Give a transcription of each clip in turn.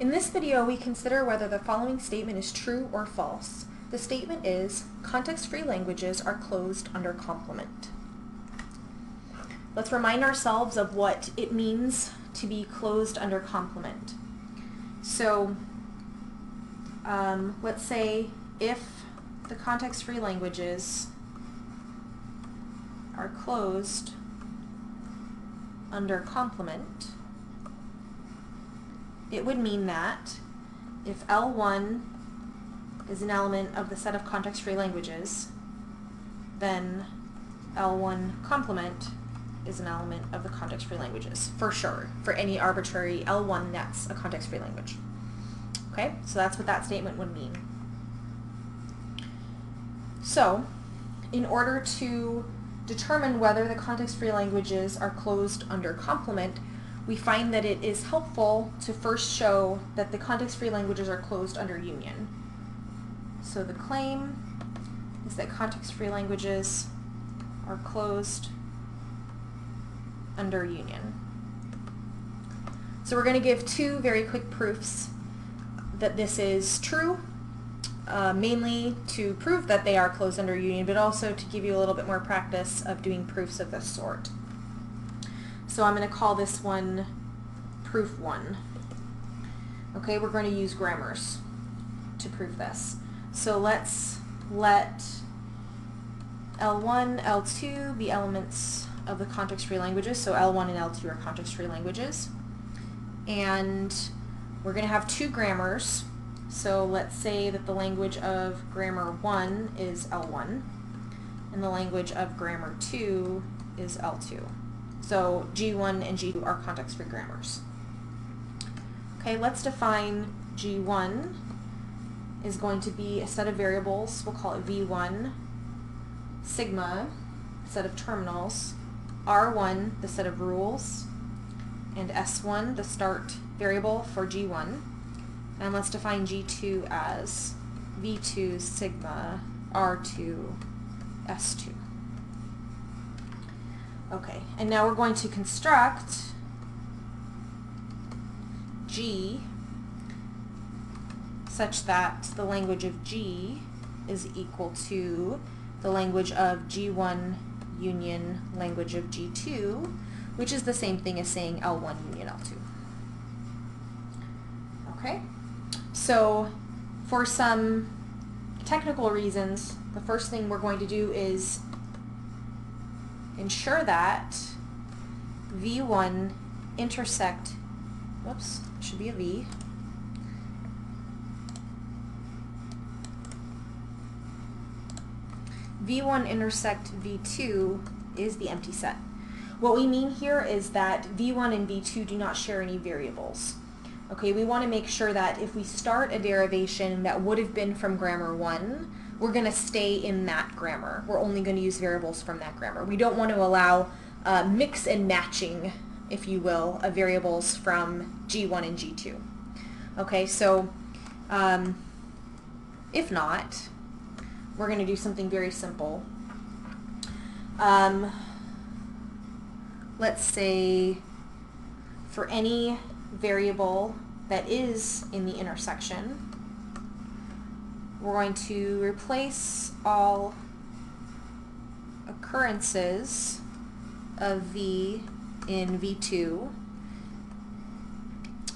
In this video, we consider whether the following statement is true or false. The statement is, context-free languages are closed under complement. Let's remind ourselves of what it means to be closed under complement. So, um, let's say if the context-free languages are closed under complement, it would mean that if L1 is an element of the set of context-free languages, then L1 complement is an element of the context-free languages, for sure, for any arbitrary L1 that's a context-free language. Okay, so that's what that statement would mean. So, in order to determine whether the context-free languages are closed under complement, we find that it is helpful to first show that the context-free languages are closed under union. So the claim is that context-free languages are closed under union. So we're going to give two very quick proofs that this is true, uh, mainly to prove that they are closed under union, but also to give you a little bit more practice of doing proofs of this sort. So I'm going to call this one proof 1. Okay, we're going to use grammars to prove this. So let's let L1, L2 be elements of the context-free languages. So L1 and L2 are context-free languages. And we're going to have two grammars. So let's say that the language of grammar 1 is L1 and the language of grammar 2 is L2. So G1 and G2 are context-free grammars. Okay, let's define G1 is going to be a set of variables, we'll call it V1, sigma, set of terminals, R1, the set of rules, and S1, the start variable for G1. And let's define G2 as V2 sigma R2 S2. Okay, and now we're going to construct G such that the language of G is equal to the language of G1 union language of G2, which is the same thing as saying L1 union L2. Okay, so for some technical reasons, the first thing we're going to do is ensure that V1 intersect, whoops, should be a V, V1 intersect V2 is the empty set. What we mean here is that V1 and V2 do not share any variables. Okay, we want to make sure that if we start a derivation that would have been from grammar 1, we're going to stay in that grammar. We're only going to use variables from that grammar. We don't want to allow uh, mix and matching, if you will, of variables from G1 and G2. Okay, so um, if not, we're going to do something very simple. Um, let's say for any variable that is in the intersection, we're going to replace all occurrences of V in V2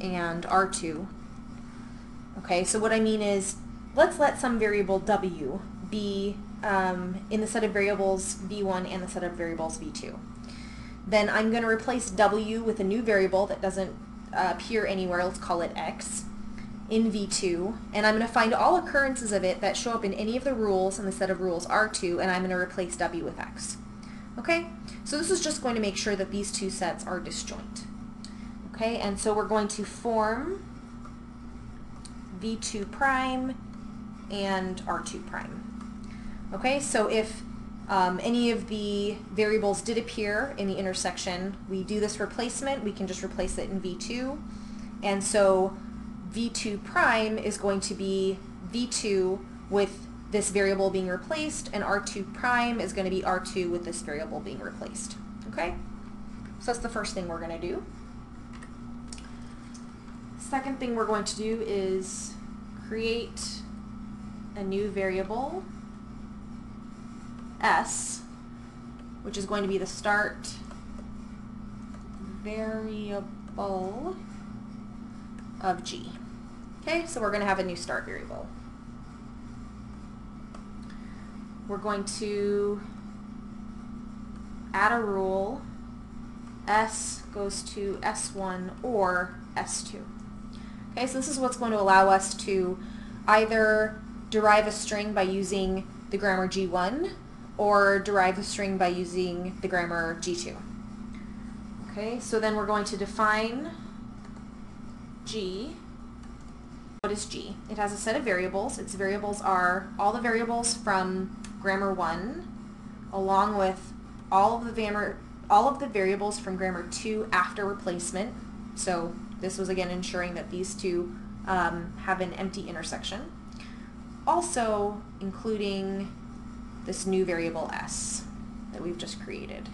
and R2. Okay, so what I mean is, let's let some variable W be um, in the set of variables V1 and the set of variables V2. Then I'm going to replace W with a new variable that doesn't uh, appear anywhere, let's call it X in V2, and I'm going to find all occurrences of it that show up in any of the rules in the set of rules R2, and I'm going to replace W with X. Okay, so this is just going to make sure that these two sets are disjoint. Okay, and so we're going to form V2 prime and R2 prime. Okay, so if um, any of the variables did appear in the intersection, we do this replacement, we can just replace it in V2, and so v2 prime is going to be v2 with this variable being replaced, and r2 prime is going to be r2 with this variable being replaced. Okay? So that's the first thing we're going to do. Second thing we're going to do is create a new variable, s, which is going to be the start variable of g. Okay, so we're going to have a new start variable. We're going to add a rule s goes to s1 or s2. Okay, so this is what's going to allow us to either derive a string by using the grammar G1 or derive a string by using the grammar G2. Okay, so then we're going to define G. What is G? It has a set of variables. Its variables are all the variables from grammar 1 along with all of the grammar all of the variables from grammar 2 after replacement. So this was again ensuring that these two um, have an empty intersection. Also including this new variable s that we've just created.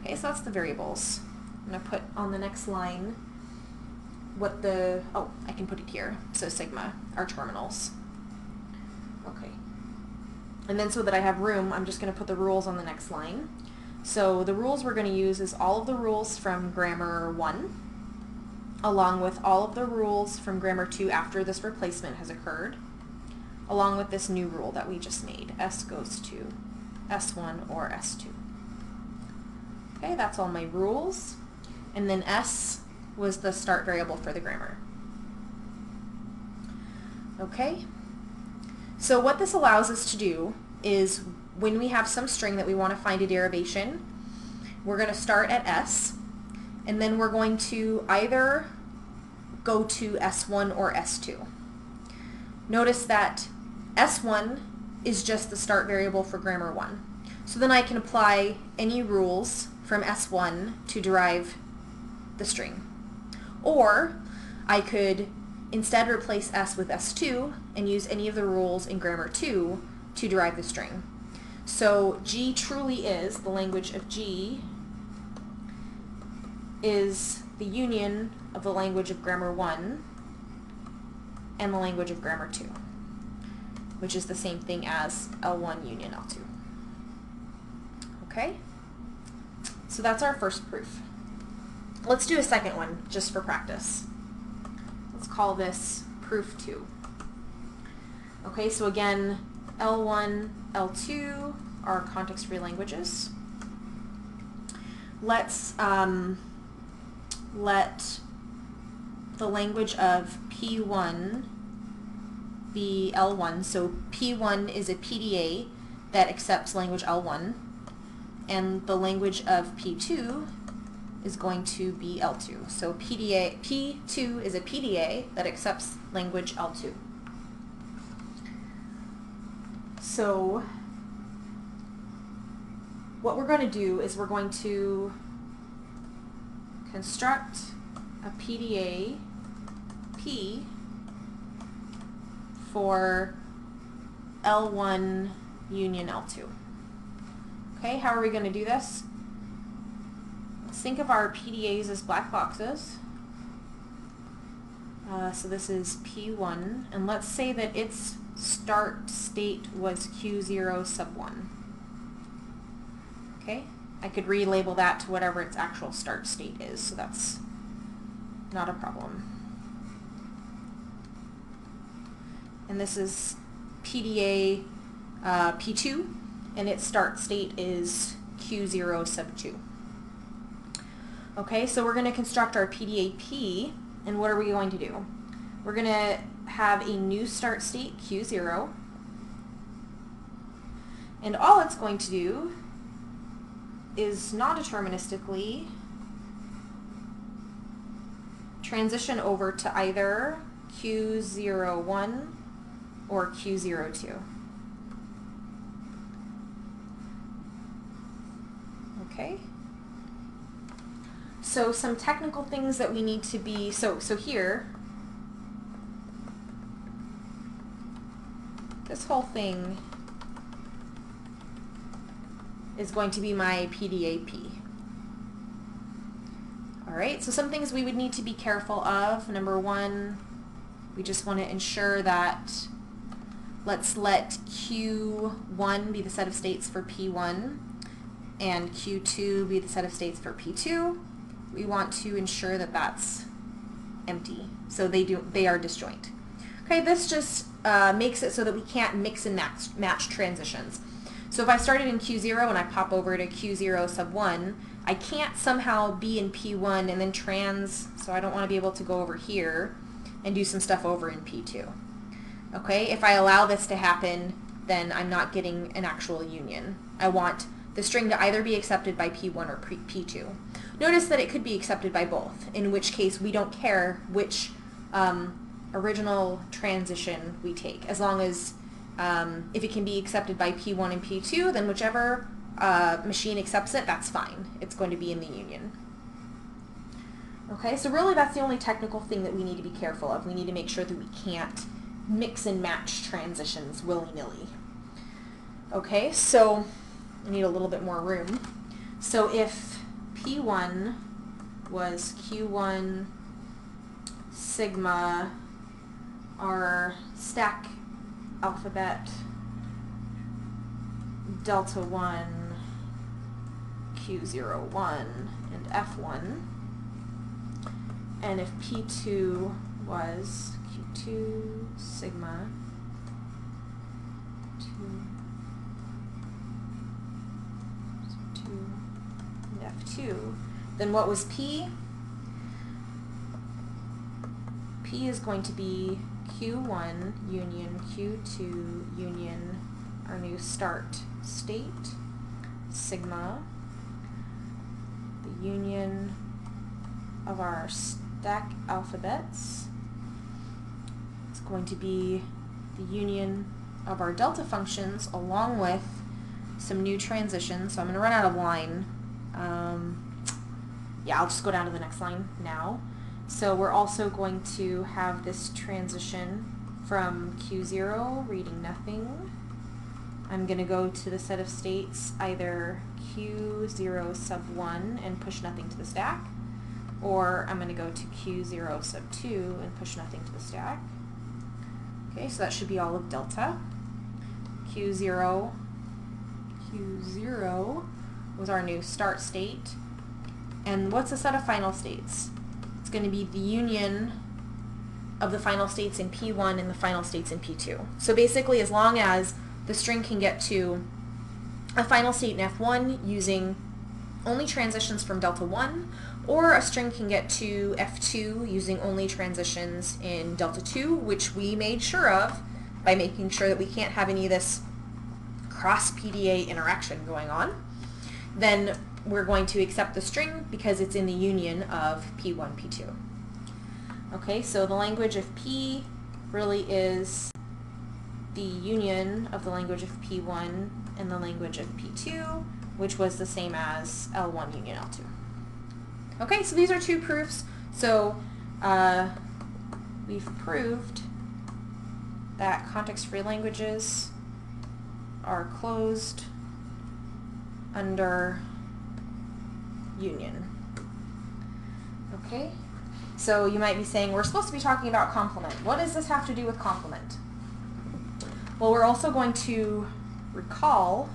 Okay, so that's the variables. I'm going to put on the next line what the, oh, I can put it here. So sigma, our terminals. Okay. And then so that I have room, I'm just going to put the rules on the next line. So the rules we're going to use is all of the rules from grammar 1, along with all of the rules from grammar 2 after this replacement has occurred, along with this new rule that we just made. S goes to S1 or S2. Okay, that's all my rules. And then S was the start variable for the grammar. Okay, so what this allows us to do is when we have some string that we want to find a derivation, we're going to start at s, and then we're going to either go to s1 or s2. Notice that s1 is just the start variable for grammar 1. So then I can apply any rules from s1 to derive the string. Or I could instead replace s with s2 and use any of the rules in grammar 2 to derive the string. So G truly is, the language of G is the union of the language of grammar 1 and the language of grammar 2, which is the same thing as L1 union L2. Okay? So that's our first proof. Let's do a second one, just for practice. Let's call this proof 2. Okay, so again, L1, L2 are context-free languages. Let's um, let the language of P1 be L1. So P1 is a PDA that accepts language L1. And the language of P2 is going to be L2. So PDA, P2 is a PDA that accepts language L2. So what we're going to do is we're going to construct a PDA P for L1 union L2. Okay, how are we going to do this? Think of our PDAs as black boxes. Uh, so this is P1, and let's say that its start state was Q0 sub 1. Okay, I could relabel that to whatever its actual start state is, so that's not a problem. And this is PDA uh, P2, and its start state is Q0 sub 2. Okay, so we're going to construct our PDA P, and what are we going to do? We're going to have a new start state, Q0. And all it's going to do is non-deterministically transition over to either Q01 or Q02. Okay. So some technical things that we need to be, so, so here, this whole thing is going to be my PDA P. All right, so some things we would need to be careful of. Number one, we just want to ensure that let's let Q1 be the set of states for P1 and Q2 be the set of states for P2. We want to ensure that that's empty. So they do they are disjoint. Okay, this just uh, makes it so that we can't mix and match, match transitions. So if I started in Q0 and I pop over to Q0 sub 1, I can't somehow be in P1 and then trans, so I don't want to be able to go over here and do some stuff over in P2. Okay, if I allow this to happen, then I'm not getting an actual union. I want the string to either be accepted by P1 or P2. Notice that it could be accepted by both, in which case we don't care which um, original transition we take, as long as um, if it can be accepted by P1 and P2, then whichever uh, machine accepts it, that's fine. It's going to be in the union. Okay, so really that's the only technical thing that we need to be careful of. We need to make sure that we can't mix and match transitions willy-nilly. Okay, so I need a little bit more room. So if P1 was Q1 sigma our stack alphabet delta 1 Q01 and F1 and if P2 was Q2 sigma 2 2 and F2 then what was P? P is going to be Q1 union Q2 union our new start state sigma. The union of our stack alphabets it's going to be the union of our delta functions along with some new transitions. So I'm going to run out of line um, yeah I'll just go down to the next line now so we're also going to have this transition from Q0, reading nothing. I'm going to go to the set of states either Q0 sub 1 and push nothing to the stack, or I'm going to go to Q0 sub 2 and push nothing to the stack. Okay, so that should be all of delta. Q0, Q0 was our new start state. And what's a set of final states? It's going to be the union of the final states in P1 and the final states in P2. So basically, as long as the string can get to a final state in F1 using only transitions from delta 1, or a string can get to F2 using only transitions in delta 2, which we made sure of by making sure that we can't have any of this cross PDA interaction going on, then we're going to accept the string because it's in the union of P1, P2. Okay, so the language of P really is the union of the language of P1 and the language of P2, which was the same as L1 union L2. Okay, so these are two proofs. So uh, we've proved that context-free languages are closed under union. Okay? So you might be saying, we're supposed to be talking about complement. What does this have to do with complement? Well, we're also going to recall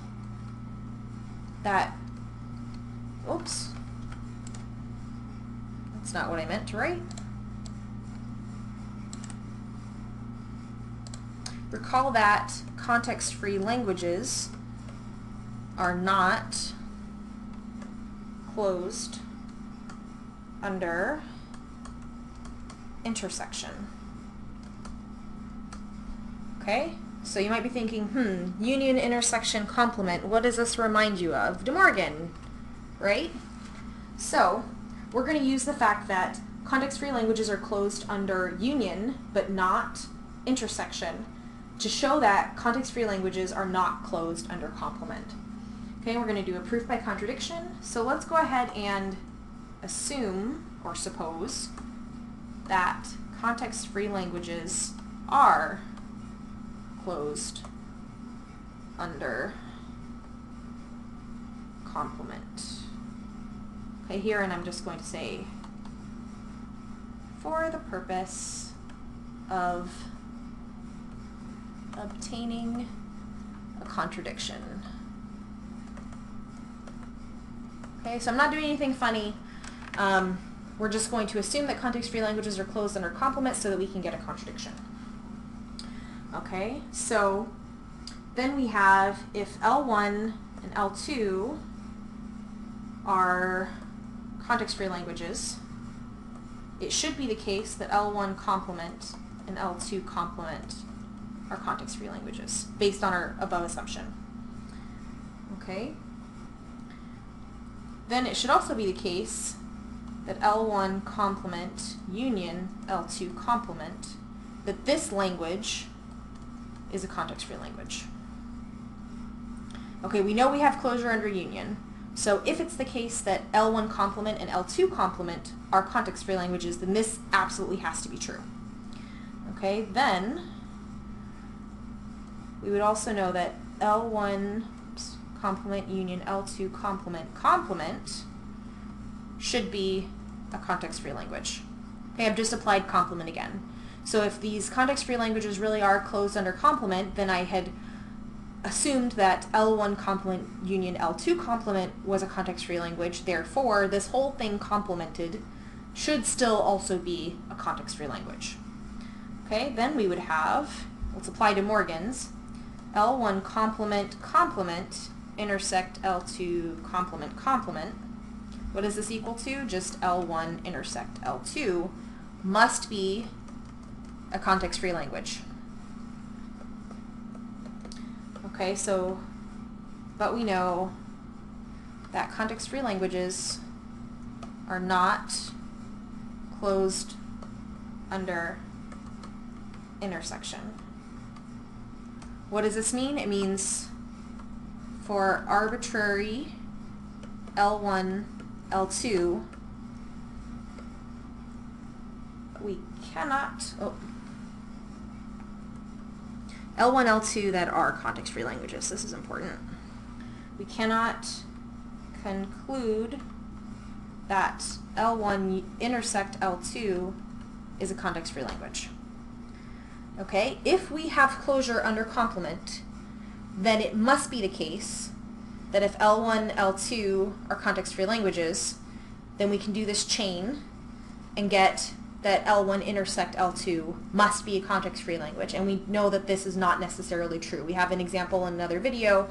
that, oops, that's not what I meant to write. Recall that context-free languages are not closed under intersection. Okay, so you might be thinking, hmm, union, intersection, complement, what does this remind you of? De Morgan, right? So, we're going to use the fact that context-free languages are closed under union, but not intersection, to show that context-free languages are not closed under complement. Okay, we're going to do a proof by contradiction. So let's go ahead and assume or suppose that context-free languages are closed under complement. Okay, here and I'm just going to say for the purpose of obtaining a contradiction. Okay, so I'm not doing anything funny. Um, we're just going to assume that context-free languages are closed under complement so that we can get a contradiction. Okay, so then we have if L1 and L2 are context-free languages, it should be the case that L1 complement and L2 complement are context-free languages based on our above assumption. Okay? Then it should also be the case that L1 complement union L2 complement, that this language is a context-free language. Okay, we know we have closure under union. So if it's the case that L1 complement and L2 complement are context-free languages, then this absolutely has to be true. Okay, then we would also know that L1 complement union L2 complement complement should be a context-free language. Okay, I've just applied complement again. So if these context-free languages really are closed under complement, then I had assumed that L1 complement union L2 complement was a context-free language. Therefore, this whole thing complemented should still also be a context-free language. Okay, then we would have, let's apply De Morgan's, L1 complement complement intersect L2 complement complement. What is this equal to? Just L1 intersect L2 must be a context-free language. Okay, so, but we know that context-free languages are not closed under intersection. What does this mean? It means for arbitrary L1, L2, we cannot, oh, L1, L2 that are context-free languages. This is important. We cannot conclude that L1 intersect L2 is a context-free language. Okay, if we have closure under complement, then it must be the case that if L1, L2 are context-free languages, then we can do this chain and get that L1 intersect L2 must be a context-free language. And we know that this is not necessarily true. We have an example in another video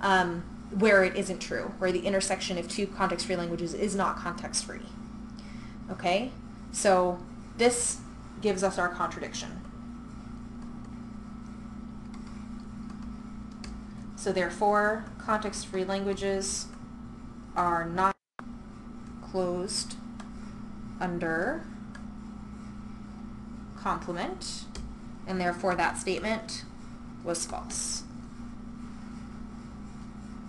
um, where it isn't true, where the intersection of two context-free languages is not context-free. Okay? So this gives us our contradiction. So therefore, context-free languages are not closed under complement, and therefore that statement was false.